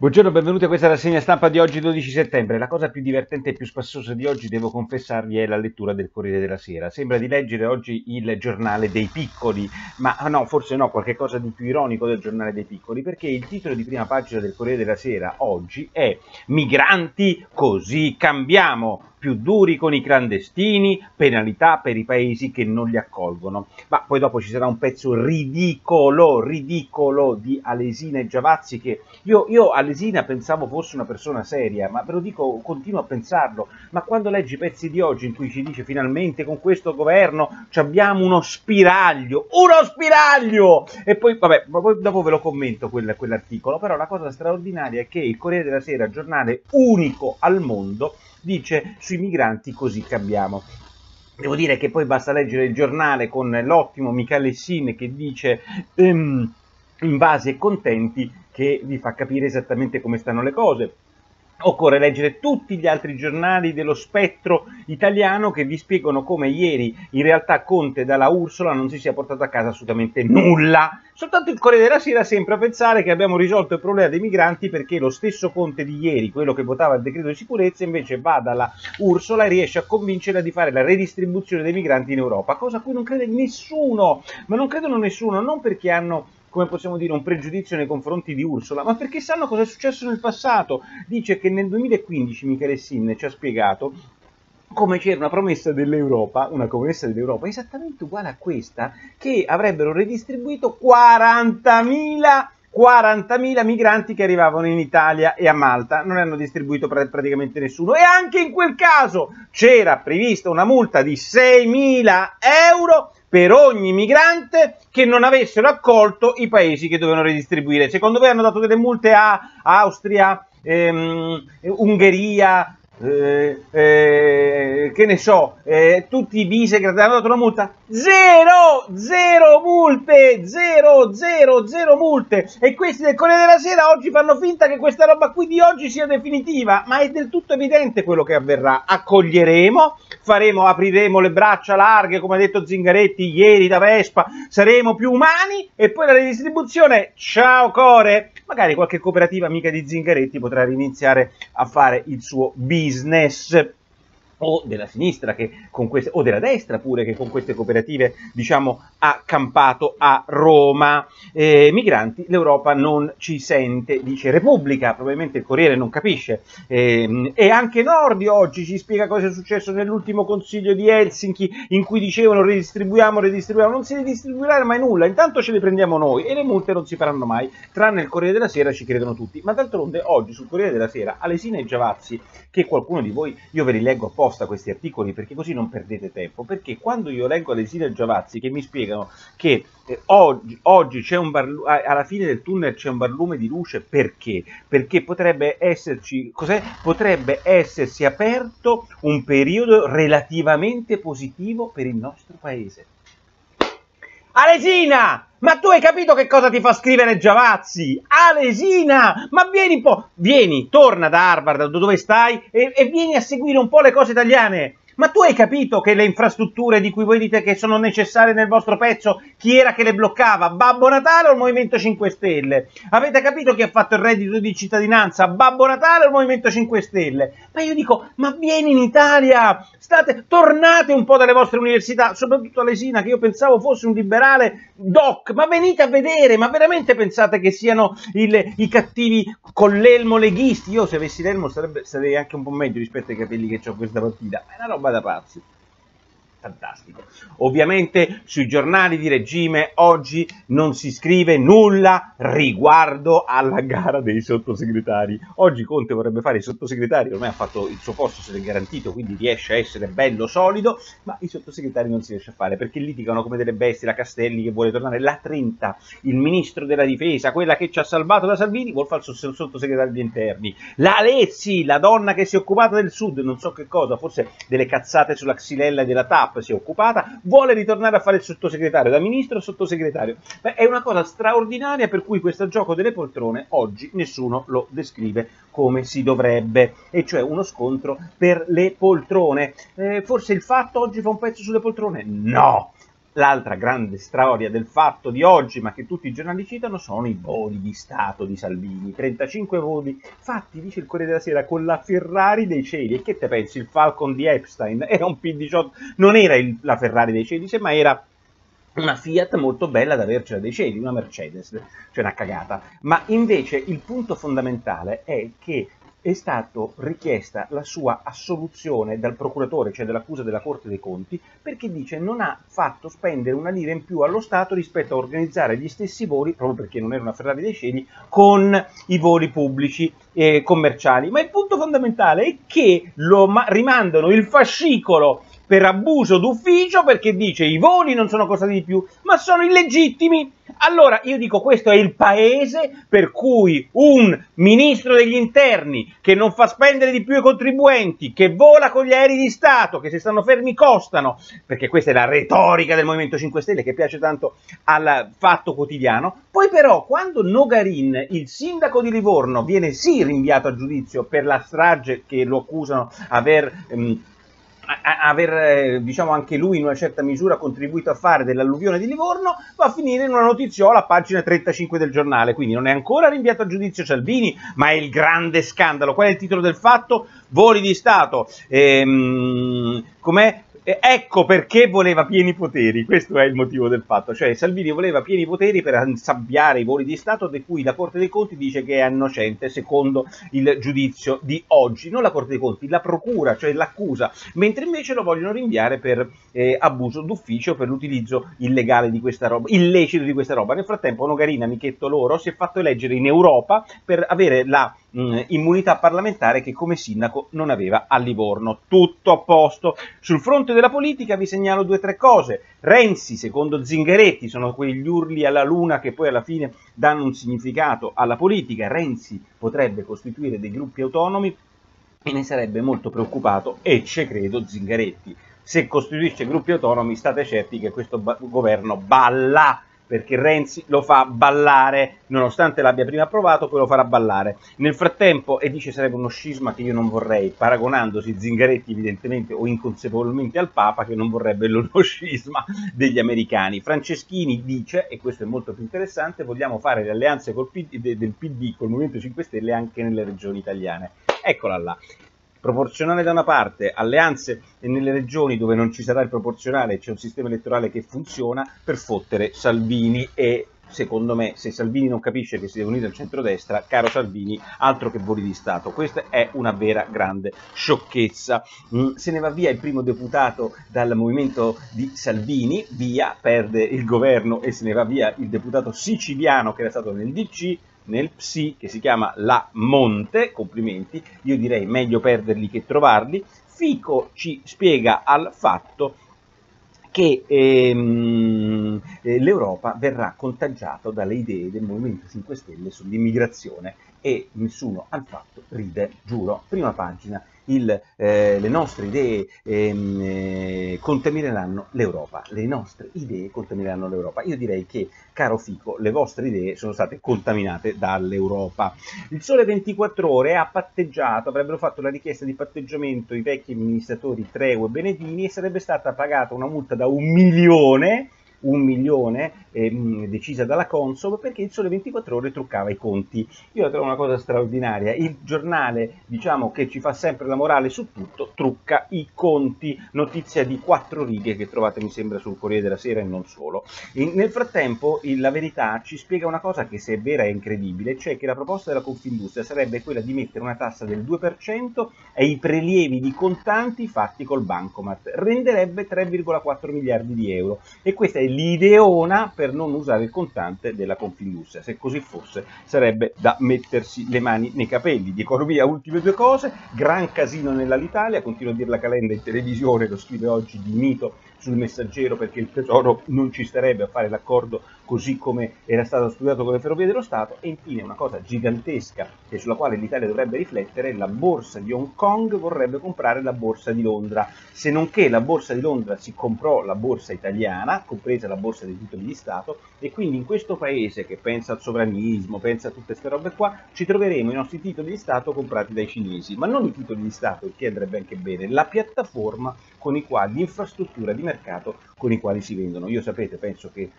Buongiorno, benvenuti a questa rassegna stampa di oggi 12 settembre. La cosa più divertente e più spassosa di oggi, devo confessarvi, è la lettura del Corriere della Sera. Sembra di leggere oggi il giornale dei piccoli, ma no, forse no, qualche cosa di più ironico del giornale dei piccoli, perché il titolo di prima pagina del Corriere della Sera oggi è Migranti così cambiamo più duri con i clandestini, penalità per i paesi che non li accolgono. Ma poi dopo ci sarà un pezzo ridicolo, ridicolo di Alesina e Giavazzi che io, io Alesina pensavo fosse una persona seria, ma ve lo dico, continuo a pensarlo, ma quando leggi i pezzi di oggi in cui ci dice finalmente con questo governo abbiamo uno spiraglio, uno spiraglio! E poi, vabbè, poi dopo ve lo commento quel, quell'articolo, però la cosa straordinaria è che il Corriere della Sera, giornale unico al mondo, dice sui migranti così cambiamo. Devo dire che poi basta leggere il giornale con l'ottimo Michele Sin che dice um, invasi e contenti che vi fa capire esattamente come stanno le cose. Occorre leggere tutti gli altri giornali dello spettro italiano che vi spiegano come ieri in realtà Conte dalla Ursola non si sia portato a casa assolutamente nulla. Soltanto il Corriere della Sera sempre a pensare che abbiamo risolto il problema dei migranti perché lo stesso Conte di ieri, quello che votava il decreto di sicurezza, invece va dalla Ursola e riesce a convincerla di fare la redistribuzione dei migranti in Europa, cosa a cui non crede nessuno, ma non credono nessuno, non perché hanno come possiamo dire, un pregiudizio nei confronti di Ursula, ma perché sanno cosa è successo nel passato. Dice che nel 2015 Michele Sin ci ha spiegato come c'era una promessa dell'Europa, una promessa dell'Europa esattamente uguale a questa, che avrebbero redistribuito 40.000 40.000 migranti che arrivavano in Italia e a Malta, non ne hanno distribuito praticamente nessuno. E anche in quel caso c'era prevista una multa di 6.000 euro per ogni migrante che non avessero accolto i paesi che dovevano redistribuire. Secondo voi hanno dato delle multe a Austria, ehm, Ungheria, eh, eh, che ne so, eh, tutti i Visegrad hanno dato una multa? Zero! Zero multe! Zero, zero, zero multe! E questi del Corriere della Sera oggi fanno finta che questa roba qui di oggi sia definitiva, ma è del tutto evidente quello che avverrà. Accoglieremo, faremo, apriremo le braccia larghe, come ha detto Zingaretti ieri da Vespa, saremo più umani e poi la redistribuzione, ciao core! Magari qualche cooperativa amica di Zingaretti potrà riniziare a fare il suo business business o della sinistra queste, o della destra pure che con queste cooperative diciamo ha campato a Roma. Eh, migranti, l'Europa non ci sente, dice Repubblica, probabilmente il Corriere non capisce. Eh, e anche Nordi oggi ci spiega cosa è successo nell'ultimo consiglio di Helsinki in cui dicevano redistribuiamo, redistribuiamo, non si redistribuirà mai nulla, intanto ce le prendiamo noi e le multe non si faranno mai, tranne il Corriere della Sera ci credono tutti. Ma d'altronde oggi sul Corriere della Sera Alesina e Giavazzi, che qualcuno di voi, io ve li leggo apposta questi articoli perché così non perdete tempo, perché quando io leggo Alesina Giavazzi che mi spiega spiegano che eh, oggi, oggi c'è un barlume, alla fine del tunnel c'è un barlume di luce perché? Perché potrebbe esserci? Potrebbe essersi aperto un periodo relativamente positivo per il nostro paese. Alesina! Ma tu hai capito che cosa ti fa scrivere Giavazzi? Alesina! Ma vieni un po', vieni, torna da Harvard, da dove stai, e, e vieni a seguire un po' le cose italiane. Ma tu hai capito che le infrastrutture di cui voi dite che sono necessarie nel vostro pezzo, chi era che le bloccava? Babbo Natale o il Movimento 5 Stelle? Avete capito chi ha fatto il reddito di cittadinanza? Babbo Natale o il Movimento 5 Stelle? Ma io dico, ma vieni in Italia, state, tornate un po' dalle vostre università, soprattutto Alesina, che io pensavo fosse un liberale doc, ma venite a vedere, ma veramente pensate che siano il, i cattivi con l'elmo leghisti? Io se avessi l'elmo sarebbe, sarei anche un po' meglio rispetto ai capelli che ho questa mattina, è una roba da pazzi fantastico. Ovviamente sui giornali di regime oggi non si scrive nulla riguardo alla gara dei sottosegretari. Oggi Conte vorrebbe fare i sottosegretari, ormai ha fatto il suo posto, se l'è garantito, quindi riesce a essere bello solido, ma i sottosegretari non si riesce a fare perché litigano come delle bestie, la Castelli che vuole tornare, la 30, il ministro della difesa, quella che ci ha salvato da Salvini, vuole fare il sottosegretario degli interni, la Lezzi, la donna che si è occupata del sud, non so che cosa, forse delle cazzate sulla xylella della TAP, Staff si è occupata, vuole ritornare a fare il sottosegretario, da ministro a sottosegretario. Beh, è una cosa straordinaria per cui questo gioco delle poltrone oggi nessuno lo descrive come si dovrebbe, e cioè uno scontro per le poltrone. Eh, forse il fatto oggi fa un pezzo sulle poltrone? No! L'altra grande storia del fatto di oggi, ma che tutti i giornali citano, sono i voli di Stato di Salvini. 35 voli fatti, dice il Corriere della Sera, con la Ferrari dei cieli. E che te pensi? Il Falcon di Epstein era un P18, non era il, la Ferrari dei cieli, ma era una Fiat molto bella da avercela dei cieli, una Mercedes, cioè una cagata. Ma invece il punto fondamentale è che è stata richiesta la sua assoluzione dal procuratore, cioè dall'accusa della Corte dei Conti, perché dice non ha fatto spendere una lira in più allo Stato rispetto a organizzare gli stessi voli, proprio perché non era una Ferrari dei cieli, con i voli pubblici e commerciali. Ma il punto fondamentale è che lo rimandano il fascicolo per abuso d'ufficio perché dice i voli non sono costati di più, ma sono illegittimi. Allora io dico questo è il paese per cui un ministro degli interni che non fa spendere di più i contribuenti, che vola con gli aerei di Stato, che se stanno fermi costano, perché questa è la retorica del Movimento 5 Stelle che piace tanto al fatto quotidiano, poi però quando Nogarin, il sindaco di Livorno, viene sì rinviato a giudizio per la strage che lo accusano aver... Ehm, aver eh, diciamo anche lui in una certa misura contribuito a fare dell'alluvione di Livorno va a finire in una notiziola a pagina 35 del giornale quindi non è ancora rinviato a giudizio Salvini ma è il grande scandalo qual è il titolo del fatto? voli di Stato ehm, com'è? Ecco perché voleva pieni poteri, questo è il motivo del fatto, cioè Salvini voleva pieni poteri per insabbiare i voli di Stato di cui la Corte dei Conti dice che è innocente secondo il giudizio di oggi, non la Corte dei Conti, la Procura, cioè l'accusa, mentre invece lo vogliono rinviare per eh, abuso d'ufficio, per l'utilizzo illegale di questa roba, illecito di questa roba. Nel frattempo Nogarina, amichetto loro, si è fatto eleggere in Europa per avere la mh, mm, immunità parlamentare che come sindaco non aveva a Livorno. Tutto a posto. Sul fronte della politica vi segnalo due o tre cose. Renzi, secondo Zingaretti, sono quegli urli alla luna che poi alla fine danno un significato alla politica. Renzi potrebbe costituire dei gruppi autonomi e ne sarebbe molto preoccupato e ce credo Zingaretti. Se costituisce gruppi autonomi state certi che questo governo balla perché Renzi lo fa ballare, nonostante l'abbia prima approvato, poi lo farà ballare. Nel frattempo, e dice sarebbe uno scisma che io non vorrei, paragonandosi Zingaretti evidentemente o inconsapevolmente al Papa, che non vorrebbe lo scisma degli americani. Franceschini dice, e questo è molto più interessante, vogliamo fare le alleanze PD, del PD col Movimento 5 Stelle anche nelle regioni italiane. Eccola là proporzionale da una parte, alleanze nelle regioni dove non ci sarà il proporzionale, c'è un sistema elettorale che funziona per fottere Salvini e secondo me se Salvini non capisce che si deve unire al centrodestra, caro Salvini, altro che voli di Stato. Questa è una vera grande sciocchezza. Mm, se ne va via il primo deputato dal movimento di Salvini, via, perde il governo e se ne va via il deputato siciliano che era stato nel DC, nel PSI che si chiama La Monte, complimenti, io direi meglio perderli che trovarli, Fico ci spiega al fatto che ehm, eh, l'Europa verrà contagiata dalle idee del Movimento 5 Stelle sull'immigrazione e nessuno al fatto ride, giuro. Prima pagina il, eh, le nostre idee ehm, eh, contamineranno l'Europa. Le nostre idee contamineranno l'Europa. Io direi che, caro Fico, le vostre idee sono state contaminate dall'Europa. Il Sole 24 Ore ha patteggiato, avrebbero fatto la richiesta di patteggiamento i vecchi amministratori Treu e Benedini e sarebbe stata pagata una multa da un milione un milione eh, decisa dalla Consob perché il Sole 24 Ore truccava i conti. Io la trovo una cosa straordinaria. Il giornale, diciamo, che ci fa sempre la morale su tutto, trucca i conti. Notizia di quattro righe che trovate, mi sembra, sul Corriere della Sera e non solo. E nel frattempo, il, la verità ci spiega una cosa che se è vera è incredibile, cioè che la proposta della Confindustria sarebbe quella di mettere una tassa del 2% ai prelievi di contanti fatti col bancomat. Renderebbe 3,4 miliardi di euro. E questa è l'ideona per non usare il contante della Confindustria. Se così fosse sarebbe da mettersi le mani nei capelli. Di economia, ultime due cose, gran casino nell'Alitalia, continuo a dire la Calenda in televisione, lo scrive oggi di mito sul messaggero perché il Tesoro non ci starebbe a fare l'accordo così come era stato studiato con le ferrovie dello Stato. E infine una cosa gigantesca e sulla quale l'Italia dovrebbe riflettere, la borsa di Hong Kong vorrebbe comprare la borsa di Londra, se non che la borsa di Londra si comprò la borsa italiana, compresa la borsa dei titoli di Stato e quindi in questo paese che pensa al sovranismo, pensa a tutte queste robe qua, ci troveremo i nostri titoli di Stato comprati dai cinesi, ma non i titoli di Stato, che andrebbe anche bene, la piattaforma con i quali, l'infrastruttura di mercato con i quali si vendono. Io sapete, penso che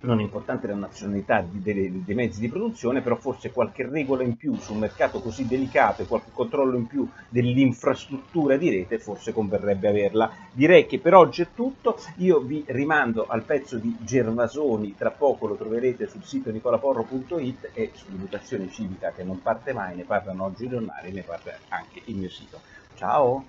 non è importante la nazionalità dei, dei, mezzi di produzione, però forse qualche regola in più su un mercato così delicato e qualche controllo in più dell'infrastruttura di rete forse converrebbe averla. Direi che per oggi è tutto, io vi rimando al pezzo di Gervasoni, tra poco lo troverete sul sito nicolaporro.it e sull'educazione civica che non parte mai, ne parlano oggi i giornali, ne parla anche il mio sito. Ciao!